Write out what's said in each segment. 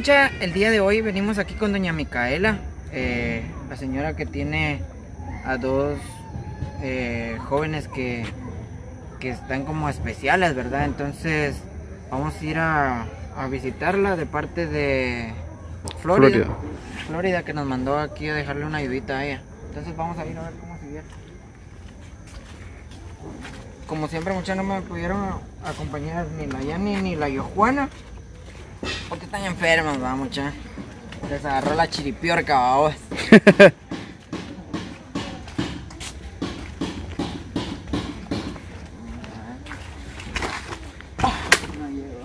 mucha, el día de hoy venimos aquí con doña Micaela, eh, la señora que tiene a dos eh, jóvenes que, que están como especiales, ¿verdad? Entonces vamos a ir a, a visitarla de parte de Florida, Florida. Florida. que nos mandó aquí a dejarle una ayudita a ella. Entonces vamos a ir a ver cómo se viene. Como siempre muchas no me pudieron acompañar ni la Yani ni la Yojuana. Porque están enfermas, va mucha. Les agarró la chiripiorca, vamos. No llego.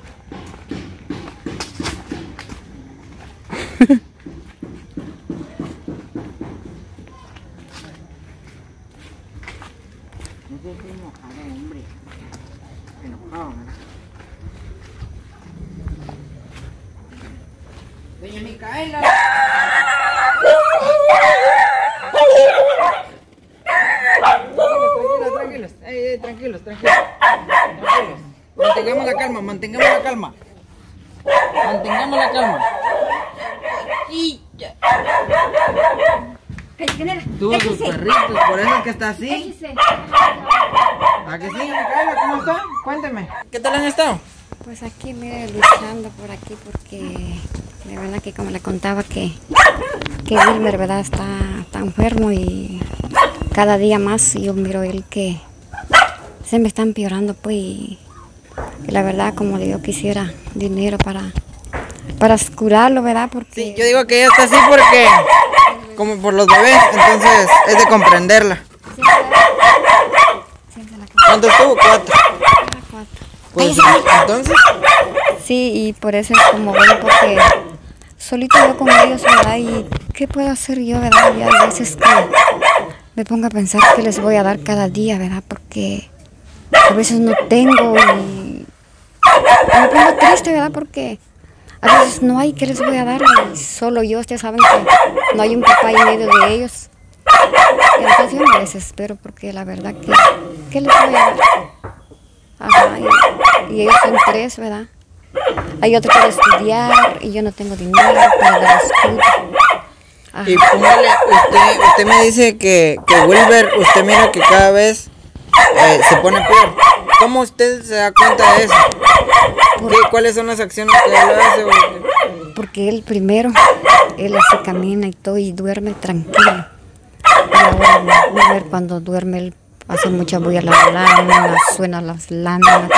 No sé si enojado, hombre. Enojado, ¿no? Doña Micaela. Tranquilos, tranquilos, ey, tranquilos, tranquilos. Tranquilos. Mantengamos la calma, mantengamos la calma. Mantengamos la calma. Y Tuvo sus perritos, por eso es que está así. ¿A que sí, Micaela? ¿Cómo está? Cuénteme. ¿Qué tal han estado? Pues aquí, mire, luchando por aquí porque verdad que como le contaba que, que Wilmer, ¿verdad? Está, está enfermo y cada día más yo miro él que se me está empeorando, pues, y, y la verdad como yo quisiera dinero para, para curarlo, ¿verdad? Porque Sí, yo digo que ella está así porque, como por los bebés, entonces es de comprenderla. Siente la ¿Cuántos tuvo? Cuatro. cuatro. Pues entonces, Sí, y por eso es como bueno, porque solito yo con ellos, ¿verdad? Y qué puedo hacer yo, ¿verdad? Y a veces que me pongo a pensar qué les voy a dar cada día, ¿verdad? Porque a veces no tengo y me pongo triste, ¿verdad? Porque a veces no hay qué les voy a dar y solo yo, ustedes saben que no hay un papá en medio de ellos. Y entonces yo me desespero porque la verdad que, ¿qué les voy a dar? Ajá, y, y ellos son tres, ¿verdad? Hay otro para estudiar y yo no tengo dinero para dar estudio. Ajá. y póngale, usted, usted me dice que, que Wilber, usted mira que cada vez eh, se pone peor. ¿Cómo usted se da cuenta de eso? ¿Qué, ¿Cuáles son las acciones que él hace? Porque él primero, él así camina y todo y duerme tranquilo. Y ahora ver cuando duerme él hace mucha bulla las láminas, suena las láminas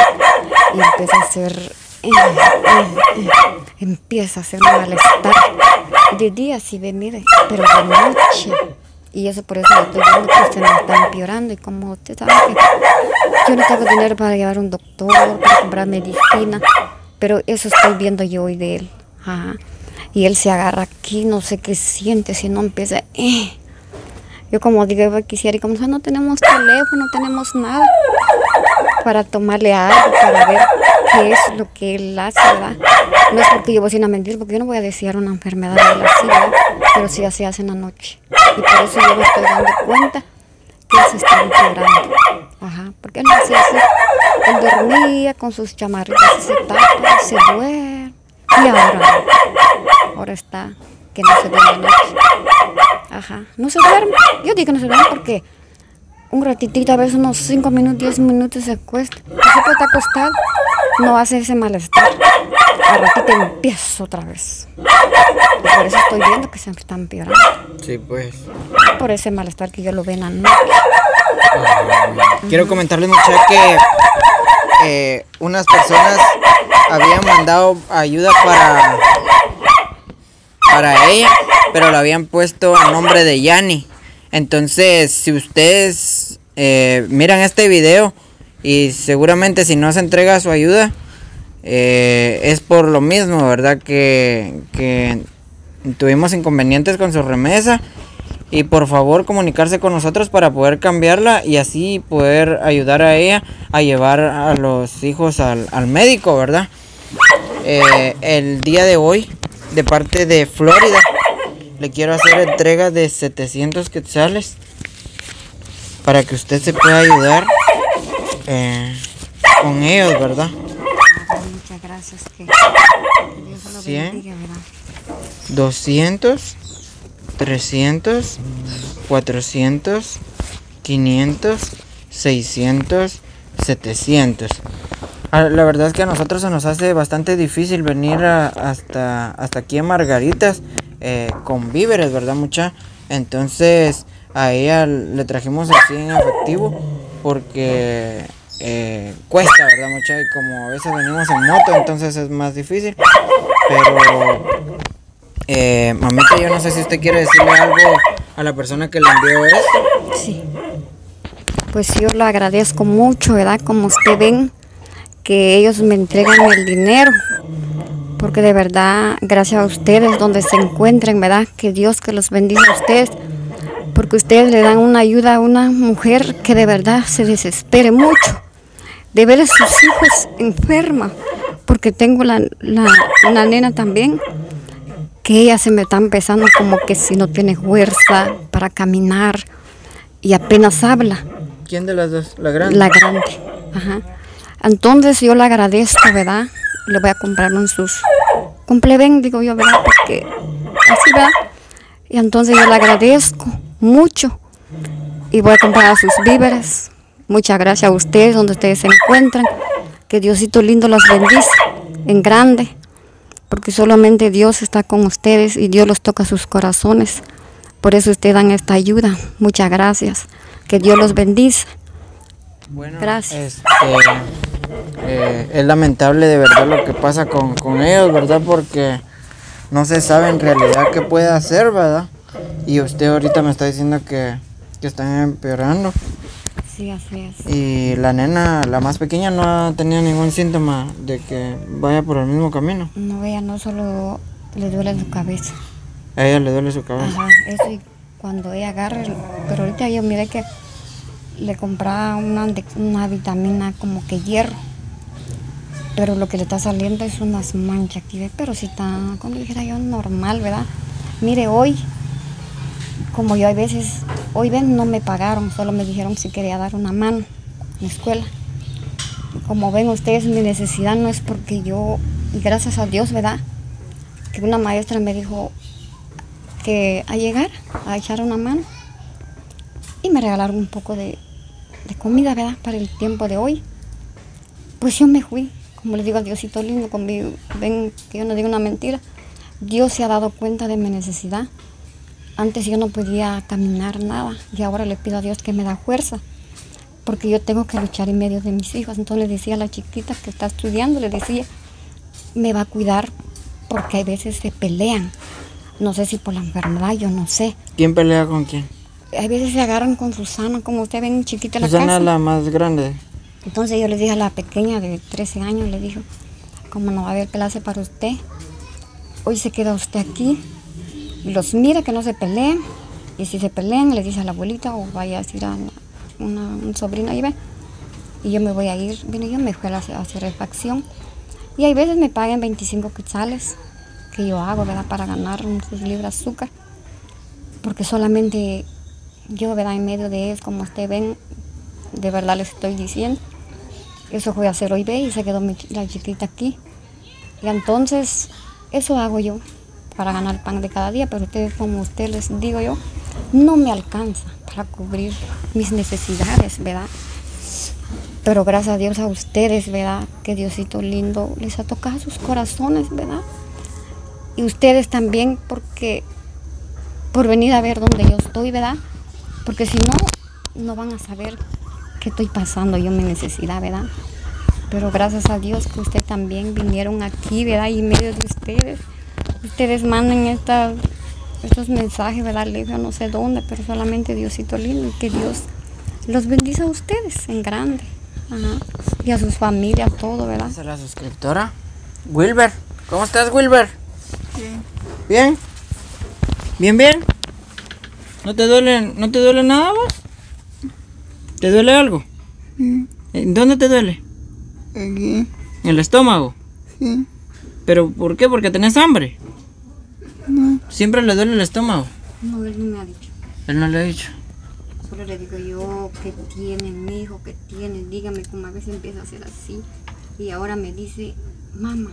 y empieza a hacer, empieza a hacer un malestar. De día sí ve, pero de noche. Y eso por eso estoy viendo que me está empeorando y como usted sabe que yo no tengo dinero para llevar a un doctor, para comprar medicina, pero eso estoy viendo yo hoy de él. Y él se agarra aquí, no sé qué siente, si no empieza. eh. Yo como digo, quisiera, y como no tenemos teléfono, no tenemos nada para tomarle algo, para ver qué es lo que él hace, ¿verdad? No es porque yo voy a mentira, porque yo no voy a desear una enfermedad de así, ¿verdad? Pero sí así hace en la noche. Y por eso yo me estoy dando cuenta que se está empeorando. Ajá, porque él no hacía así. Él dormía con sus chamarritas y se tapa, se duerme. Y ahora. Ahora está que no se duerme noche. Ajá, no se duerme. Yo digo que no se duerme porque un ratitito, a veces unos 5 minutos, 10 minutos se acuesta. Y siempre está acostado, no hace ese malestar. Al ratito empieza otra vez. Y por eso estoy viendo que se está empeorando. Sí, pues. Por ese malestar que yo lo veo en la noche. Quiero comentarles mucho que eh, unas personas habían mandado ayuda para para ella, pero la habían puesto a nombre de Yani. Entonces, si ustedes eh, miran este video y seguramente si no se entrega su ayuda, eh, es por lo mismo, ¿verdad? Que, que tuvimos inconvenientes con su remesa. Y por favor comunicarse con nosotros para poder cambiarla y así poder ayudar a ella a llevar a los hijos al, al médico, ¿verdad? Eh, el día de hoy, de parte de Florida, le quiero hacer entrega de 700 quetzales para que usted se pueda ayudar eh, con ellos, ¿verdad? Muchas gracias. Que, Dios lo 100. bendiga, ¿verdad? 200, 300, 400, 500, 600, 700. Ah, La verdad es que a nosotros se nos hace bastante difícil venir a- hasta, hasta aquí a Margaritas eh, con víveres, ¿verdad, mucha? Entonces a ella le trajimos así en efectivo porque eh, cuesta, ¿verdad, mucha? Y como a veces venimos en moto, entonces es más difícil. Pero eh, mamita, yo no sé si usted quiere decirle algo a la persona que le envió esto. Sí. Pues yo lo agradezco mucho, ¿verdad? Como usted ven, que ellos me entregan el dinero. Porque de verdad, gracias a ustedes, donde se encuentren, ¿verdad? Que Dios que los bendiga a ustedes. Porque ustedes le dan una ayuda a una mujer que de verdad se desespere mucho. De ver a sus hijos enferma. Porque tengo la, la, una nena también que ella se me está empezando como que si no tiene fuerza para caminar y apenas habla, ¿Quién de las dos? La grande. la grande. Ajá. Entonces yo le agradezco, ¿verdad? Le voy a comprar un sus cumpleven, digo yo, ¿verdad? Porque así, ¿verdad? Y entonces yo le agradezco mucho y voy a comprar sus víveres. Muchas gracias a ustedes, donde ustedes se encuentran. Que Diosito lindo los bendice en grande porque solamente Dios está con ustedes y Dios los toca sus corazones. Por eso ustedes dan esta ayuda. Muchas gracias. Que Dios los bendice. Bueno, Gracias. este, eh, es lamentable de verdad lo que pasa con, con ellos, ¿verdad? Porque no se sabe en realidad qué puede hacer, ¿verdad? Y usted ahorita me está diciendo que, que están empeorando. Sí, así es. Y la nena, la más pequeña, no ha tenido ningún síntoma de que vaya por el mismo camino. No, ella no solo le duele su cabeza. A ella le duele su cabeza. Ajá, eso y cuando ella agarra, el- pero ahorita yo miré que le compraba una, una vitamina como que hierro. Pero lo que le está saliendo es unas manchas aquí, pero si está, como dijera yo, normal, ¿verdad? Mire, hoy, como yo hay veces, hoy ven, no me pagaron, solo me dijeron si quería dar una mano en la escuela. Como ven ustedes, mi necesidad no es porque yo, y gracias a Dios, ¿verdad? Que una maestra me dijo, que a llegar a echar una mano y me regalaron un poco de, de comida, ¿verdad? Para el tiempo de hoy. Pues yo me fui, como le digo a Diosito lindo, conmigo, ven que yo no digo una mentira. Dios se ha dado cuenta de mi necesidad. Antes yo no podía caminar nada y ahora le pido a Dios que me da fuerza porque yo tengo que luchar en medio de mis hijos. Entonces le decía a la chiquita que está estudiando, le decía, me va a cuidar porque hay veces se pelean. No sé si por la enfermedad, yo no sé. ¿Quién pelea con quién? Hay veces se agarran con Susana, como usted ven chiquita en la Susana casa. es la más grande. Entonces yo le dije a la pequeña de 13 años, le dijo, como no va a haber clase para usted, hoy se queda usted aquí los mira que no se peleen. Y si se pelean, le dice a la abuelita o vaya a decir a una, un sobrino ahí ve. Y yo me voy a ir, vine yo me fui a hacer refacción. Y hay veces me pagan 25 quetzales que yo hago, ¿verdad? Para ganar unos 6 libras de azúcar. Porque solamente yo, ¿verdad? En medio de eso, como ustedes ven, de verdad les estoy diciendo. Eso voy a hacer hoy, ve, y se quedó mi la chiquita aquí. Y entonces, eso hago yo para ganar pan de cada día, pero ustedes, como ustedes les digo yo, no me alcanza para cubrir mis necesidades, ¿verdad? Pero gracias a Dios a ustedes, ¿verdad? Que Diosito lindo les ha tocado sus corazones, ¿verdad? Y ustedes también, porque por venir a ver dónde yo estoy, ¿verdad? Porque si no, no van a saber qué estoy pasando yo, mi necesidad, ¿verdad? Pero gracias a Dios que ustedes también vinieron aquí, ¿verdad? Y en medio de ustedes, ustedes mandan esta, estos mensajes, ¿verdad? Le digo, no sé dónde, pero solamente Diosito lindo y que Dios los bendiga a ustedes en grande. Ajá. Y a sus familias, todo, ¿verdad? Esa es la suscriptora. Wilber. ¿Cómo estás, Wilber? Bien. ¿Bien? ¿Bien, bien? ¿No te duele, no te duele nada vos? ¿Te duele algo? ¿En dónde te duele? Aquí, ¿En el estómago? sí. ¿Pero por qué? ¿Porque tenés hambre? Siempre le duele el estómago. No, él no me ha dicho. Él no le ha dicho. Solo le digo yo, ¿qué tiene mi hijo? ¿Qué tiene? Dígame, como a veces empieza a ser así. Y ahora me dice, mamá,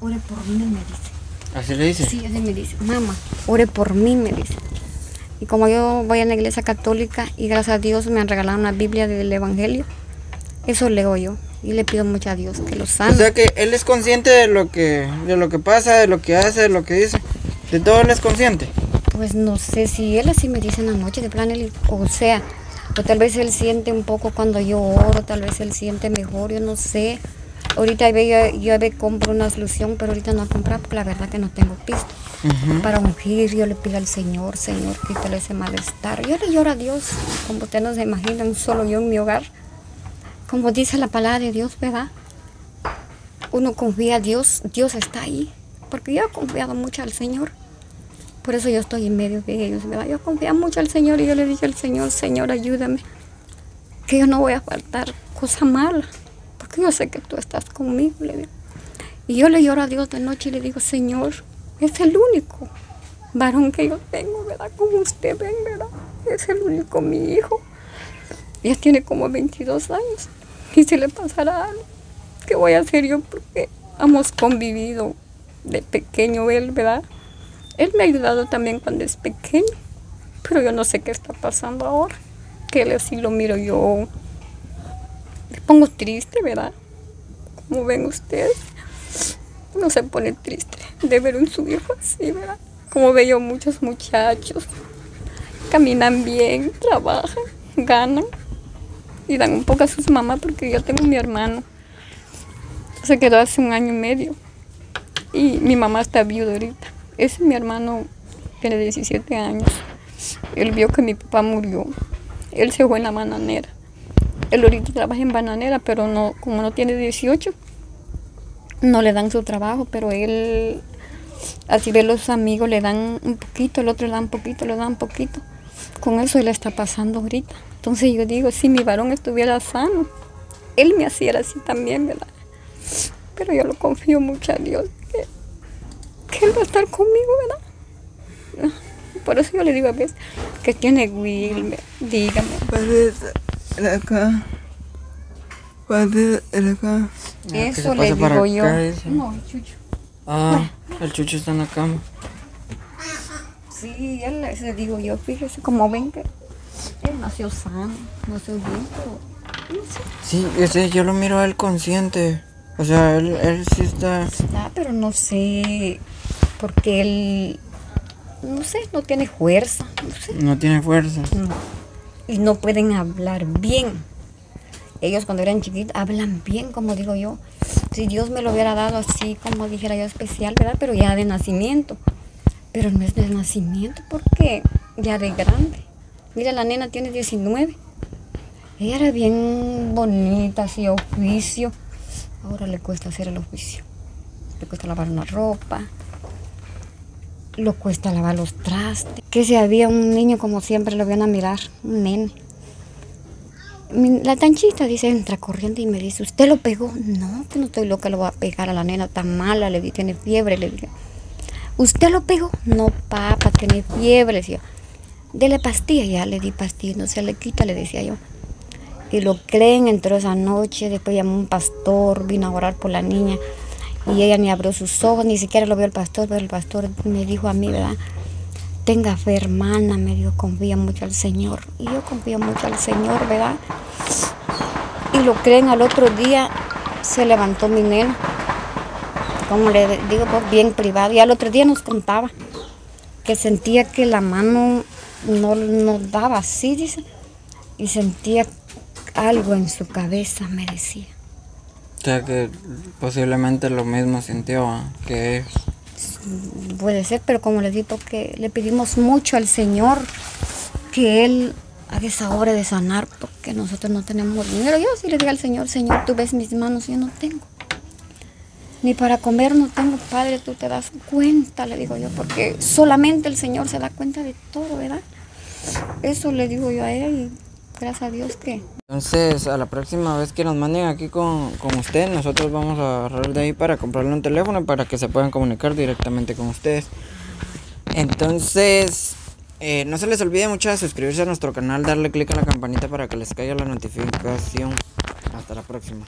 ore por mí, me dice. ¿Así le dice? Sí, así me dice, mamá, ore por mí, me dice. Y como yo voy a la iglesia católica y gracias a Dios me han regalado una Biblia del Evangelio, eso leo yo y le pido mucho a Dios que lo sane. O sea que él es consciente de lo que, de lo que pasa, de lo que hace, de lo que dice. De todo él es consciente. Pues no sé si él así me dice en la noche, de plan, él, o sea, o tal vez él siente un poco cuando yo oro, tal vez él siente mejor, yo no sé. Ahorita yo, yo, yo compro una solución, pero ahorita no he comprado porque la verdad que no tengo pisto. Para ungir, yo le pido al Señor, Señor, quítale ese malestar. Yo le lloro a Dios, como ustedes no se imaginan, solo yo en mi hogar. Como dice la palabra de Dios, ¿verdad? Uno confía a Dios, Dios está ahí. Porque yo he confiado mucho al Señor. Por eso yo estoy en medio de ellos. Yo confío mucho al Señor y yo le dije al Señor, Señor, ayúdame. Que yo no voy a faltar cosa mala. Porque yo sé que tú estás conmigo. Y yo le lloro a Dios de noche y le digo, Señor, es el único varón que yo tengo, ¿verdad? Como usted ven, ¿verdad? Es el único mi hijo. Ya tiene como 22 años. Y si le pasara algo, ¿qué voy a hacer yo? Porque hemos convivido de pequeño él, ¿verdad? Él me ha ayudado también cuando es pequeño. Pero yo no sé qué está pasando ahora. Que él así lo miro yo. Me pongo triste, ¿verdad? Como ven ustedes uno se pone triste de ver un su hijo así, ¿verdad? Como veo muchos muchachos, caminan bien, trabajan, ganan y dan un poco a sus mamás porque yo tengo mi hermano. Se quedó hace un año y medio y mi mamá está viuda ahorita. Ese mi hermano tiene 17 años. Él vio que mi papá murió. Él se fue en la bananera. Él ahorita trabaja en bananera, pero no, como no tiene 18, no le dan su trabajo, pero él, así ve los amigos, le dan un poquito, el otro le dan un poquito, le dan un poquito. Con eso él está pasando ahorita. Entonces yo digo, si mi varón estuviera sano, él me hacía así también, ¿verdad? Pero yo lo confío mucho a Dios, que, él va a estar conmigo, ¿verdad? Por eso yo le digo a veces que tiene Wilmer, dígame. Padre de acá. Padre de acá. Ah, Eso le digo yo. No, chucho. Ah, el chucho está en la cama. Sí, él le digo yo, fíjese, como ven que él nació sano, nació bien, pero. Sí, ese yo lo miro a él consciente. O sea, él, él sí está. Ah, pero no sé, porque él, no sé, no tiene fuerza, no sé. No tiene fuerza. No. Y no pueden hablar bien. Ellos cuando eran chiquitos hablan bien, como digo yo. Si Dios me lo hubiera dado así, como dijera yo, especial, ¿verdad? Pero ya de nacimiento. Pero no es de nacimiento porque ya de grande. Mira, la nena tiene 19. Ella era bien bonita, hacía oficio. Ahora le cuesta hacer el oficio. Le cuesta lavar una ropa. Le cuesta lavar los trastes. Que si había un niño, como siempre, lo iban a mirar, un nene. La tanchita dice, entra corriendo y me dice, ¿usted lo pegó? No, que no estoy loca, lo voy a pegar a la nena tan mala, le di, tiene fiebre, le dije. ¿Usted lo pegó? No, papá, tiene fiebre, decía. Dele pastilla, ya le di pastilla, no se le quita, le decía yo. Y lo creen, entró esa noche, después llamó un pastor, vino a orar por la niña. Y ella ni abrió sus ojos, ni siquiera lo vio el pastor, pero el pastor me dijo a mí, ¿verdad? Tenga fe, hermana, me dijo, confía mucho al Señor. Y yo confío mucho al Señor, ¿verdad? Y lo creen, al otro día se levantó mi nena, como le digo, pues, bien privado. Y al otro día nos contaba que sentía que la mano no nos daba así, dice. Y sentía algo en su cabeza, me decía. O sea, que posiblemente lo mismo sintió ah, que ellos. Puede ser, pero como les digo, que le pedimos mucho al Señor que Él haga esa obra de sanar, porque nosotros no tenemos dinero. Yo sí le digo al Señor, Señor, tú ves mis manos, yo no tengo. Ni para comer no tengo, Padre, tú te das cuenta, le digo yo, porque solamente el Señor se da cuenta de todo, ¿verdad? Eso le digo yo a Él gracias a Dios que Entonces, a la próxima vez que nos manden aquí con, con usted, nosotros vamos a agarrar de ahí para comprarle un teléfono para que se puedan comunicar directamente con ustedes. Entonces, eh, no se les olvide mucho de suscribirse a nuestro canal, darle clic a la campanita para que les caiga la notificación. Hasta la próxima.